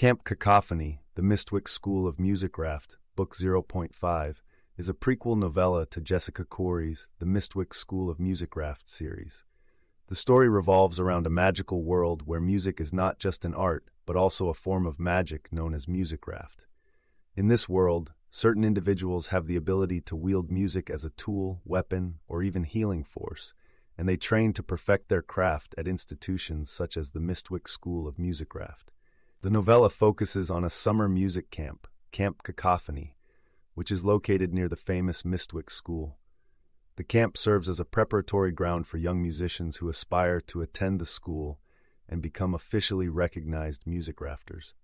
Camp Cacophony, The Mystwick School of Musicraft, Book 0.5, is a prequel novella to Jessica Khoury's The Mystwick School of Musicraft series. The story revolves around a magical world where music is not just an art, but also a form of magic known as musicraft. In this world, certain individuals have the ability to wield music as a tool, weapon, or even healing force, and they train to perfect their craft at institutions such as the Mystwick School of Musicraft. The novella focuses on a summer music camp, Camp Cacophony, which is located near the famous Mystwick School. The camp serves as a preparatory ground for young musicians who aspire to attend the school and become officially recognized musicrafters.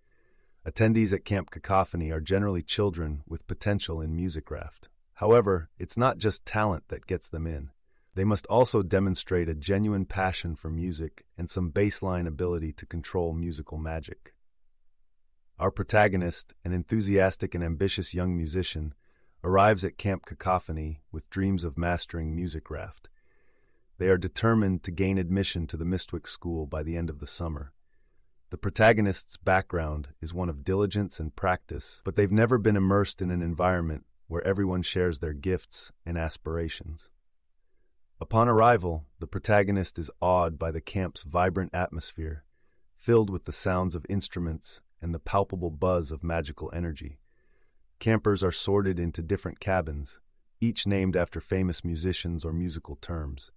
Attendees at Camp Cacophony are generally children with potential in musicraft. However, it's not just talent that gets them in. They must also demonstrate a genuine passion for music and some baseline ability to control musical magic. Our protagonist, an enthusiastic and ambitious young musician, arrives at Camp Cacophony with dreams of mastering musicraft. They are determined to gain admission to the Mystwick School by the end of the summer. The protagonist's background is one of diligence and practice, but they've never been immersed in an environment where everyone shares their gifts and aspirations. Upon arrival, the protagonist is awed by the camp's vibrant atmosphere, filled with the sounds of instruments and the palpable buzz of magical energy. Campers are sorted into different cabins, each named after famous musicians or musical terms.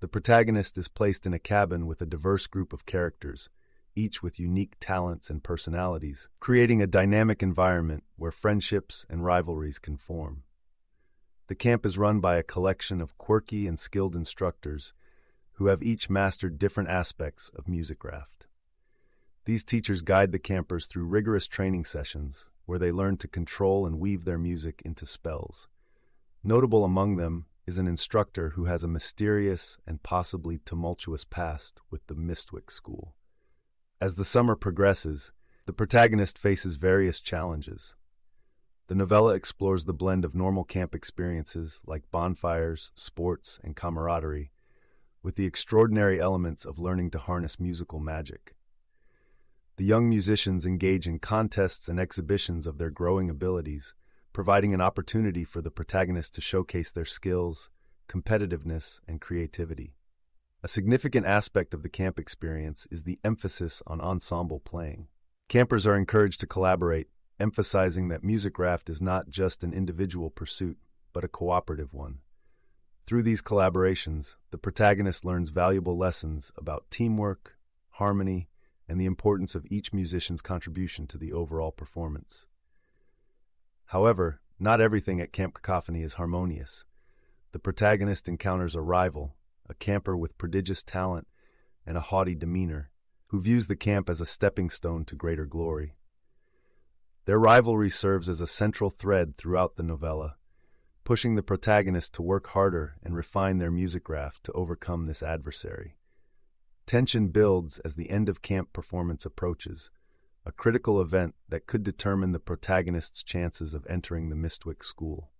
The protagonist is placed in a cabin with a diverse group of characters, each with unique talents and personalities, creating a dynamic environment where friendships and rivalries can form. The camp is run by a collection of quirky and skilled instructors who have each mastered different aspects of musicraft. These teachers guide the campers through rigorous training sessions where they learn to control and weave their music into spells. Notable among them is an instructor who has a mysterious and possibly tumultuous past with the Mystwick School. As the summer progresses, the protagonist faces various challenges. The novella explores the blend of normal camp experiences like bonfires, sports, and camaraderie, with the extraordinary elements of learning to harness musical magic. The young musicians engage in contests and exhibitions of their growing abilities, providing an opportunity for the protagonist to showcase their skills, competitiveness, and creativity. A significant aspect of the camp experience is the emphasis on ensemble playing. Campers are encouraged to collaborate, emphasizing that music musicraft is not just an individual pursuit, but a cooperative one. Through these collaborations, the protagonist learns valuable lessons about teamwork, harmony, and the importance of each musician's contribution to the overall performance. However, not everything at Camp Cacophony is harmonious. The protagonist encounters a rival, a camper with prodigious talent and a haughty demeanor, who views the camp as a stepping stone to greater glory. Their rivalry serves as a central thread throughout the novella, pushing the protagonist to work harder and refine their music musicraft to overcome this adversary. Tension builds as the end of camp performance approaches, a critical event that could determine the protagonist's chances of entering the Mystwick School.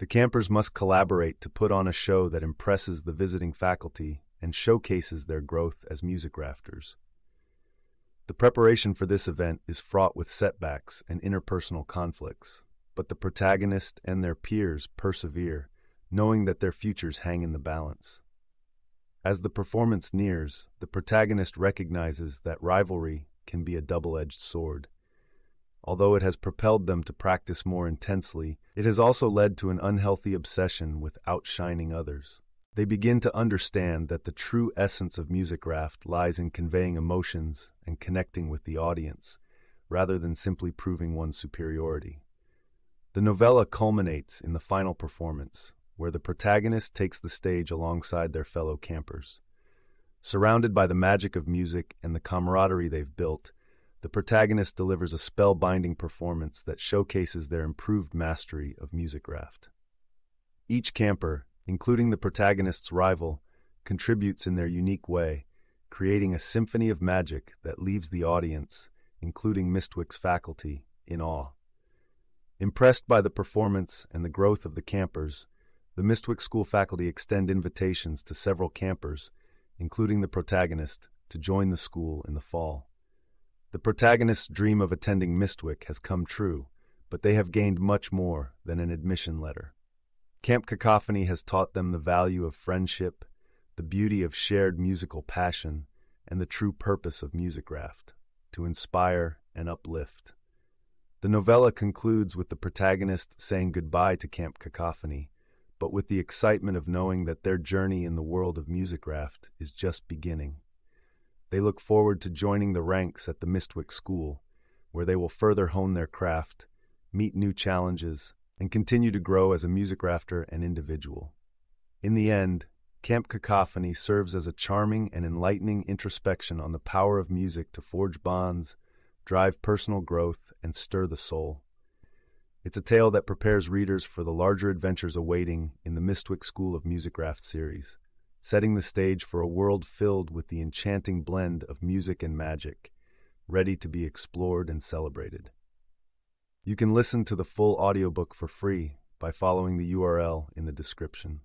The campers must collaborate to put on a show that impresses the visiting faculty and showcases their growth as musicrafters. The preparation for this event is fraught with setbacks and interpersonal conflicts, but the protagonist and their peers persevere, knowing that their futures hang in the balance. As the performance nears, the protagonist recognizes that rivalry can be a double edged sword. Although it has propelled them to practice more intensely, it has also led to an unhealthy obsession with outshining others. They begin to understand that the true essence of musicraft lies in conveying emotions and connecting with the audience, rather than simply proving one's superiority. The novella culminates in the final performance, where the protagonist takes the stage alongside their fellow campers. Surrounded by the magic of music and the camaraderie they've built, the protagonist delivers a spellbinding performance that showcases their improved mastery of musicraft. Each camper, including the protagonist's rival, contributes in their unique way, creating a symphony of magic that leaves the audience, including Mystwick's faculty, in awe. Impressed by the performance and the growth of the campers, the Mystwick School faculty extend invitations to several campers, including the protagonist, to join the school in the fall. The protagonist's dream of attending Mystwick has come true, but they have gained much more than an admission letter. Camp Cacophony has taught them the value of friendship, the beauty of shared musical passion, and the true purpose of Musicraft to inspire and uplift. The novella concludes with the protagonist saying goodbye to Camp Cacophony, but with the excitement of knowing that their journey in the world of Musicraft is just beginning. They look forward to joining the ranks at the Mystwick School, where they will further hone their craft, meet new challenges, and continue to grow as a Musicrafter and individual. In the end, Camp Cacophony serves as a charming and enlightening introspection on the power of music to forge bonds, drive personal growth, and stir the soul. It's a tale that prepares readers for the larger adventures awaiting in the Mystwick School of Musicraft series, setting the stage for a world filled with the enchanting blend of music and magic, ready to be explored and celebrated. You can listen to the full audiobook for free by following the URL in the description.